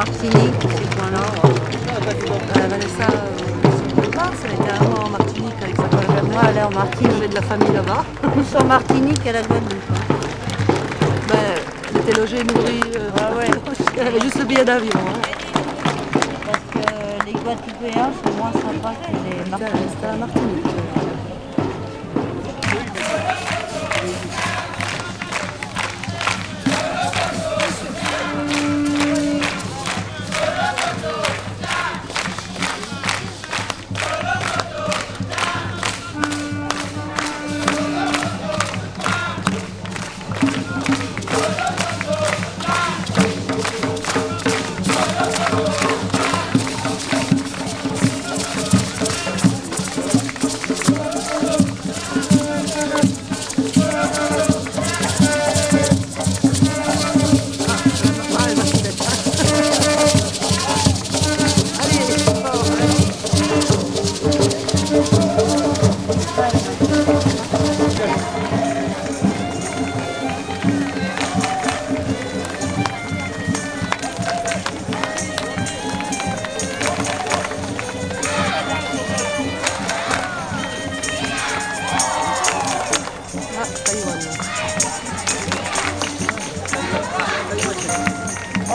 Martinique, ces coins-là. Euh, Vanessa, euh, pense, elle était un mois en Martinique avec sa femme. Moi, elle est en Martinique. Avait de la famille là-bas. Tous en Martinique et la Guadeloupe. Ben, elle était logée, nourrie. euh, Ah ouais. Elle avait juste le billet d'avion. hein. Parce que les Guadeloupéens sont moins sympas que les C'était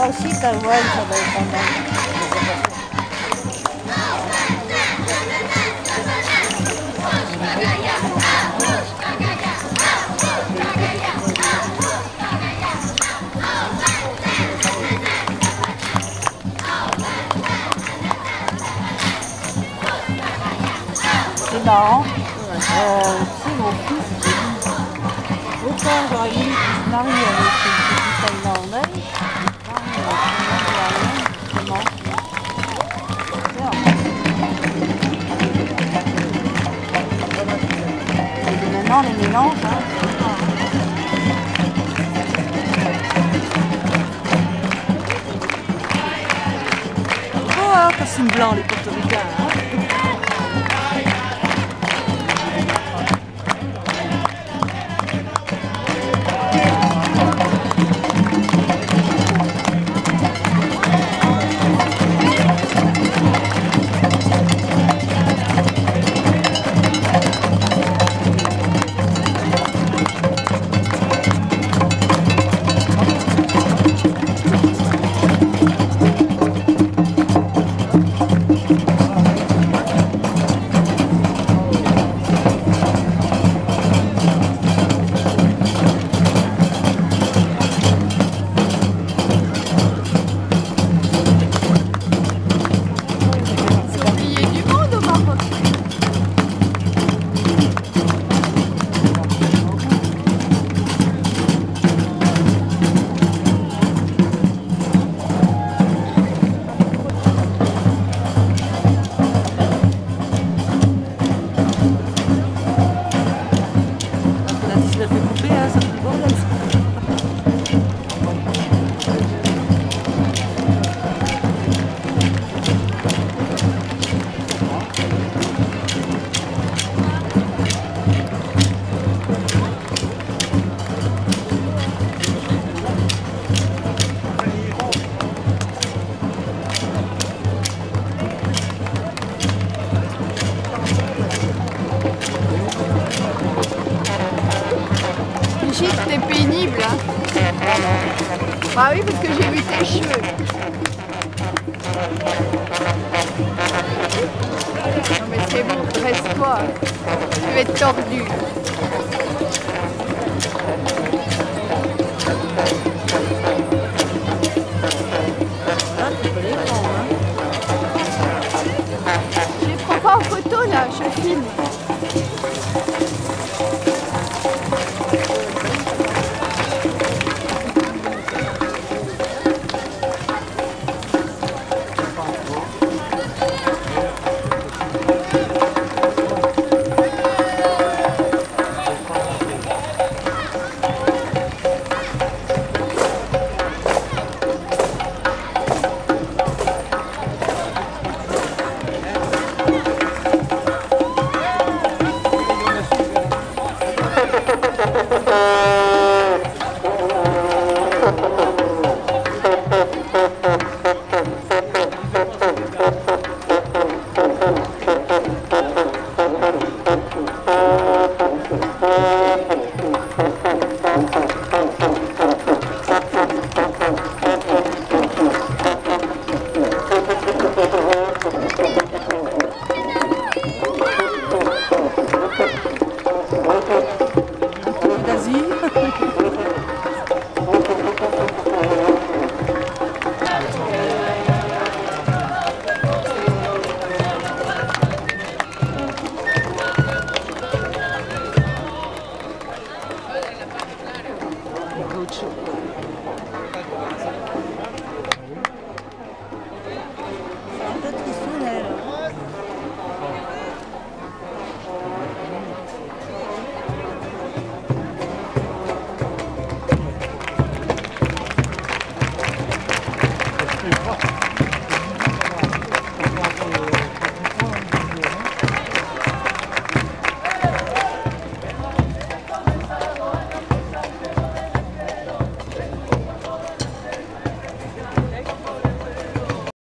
sau ship the world cho đời con này cái đó. Ờ, chứ một chút. Ủa con rồi đi, nó nhiều thì maintenant, les mélanges, hein, Oh, hein, costume blanc, les horrible. Hein. Bah oui, parce que j'ai vu ses cheveux. Non mais c'est bon, reste-toi. Tu vas être tordu. Je prends pas en photo là, je filme.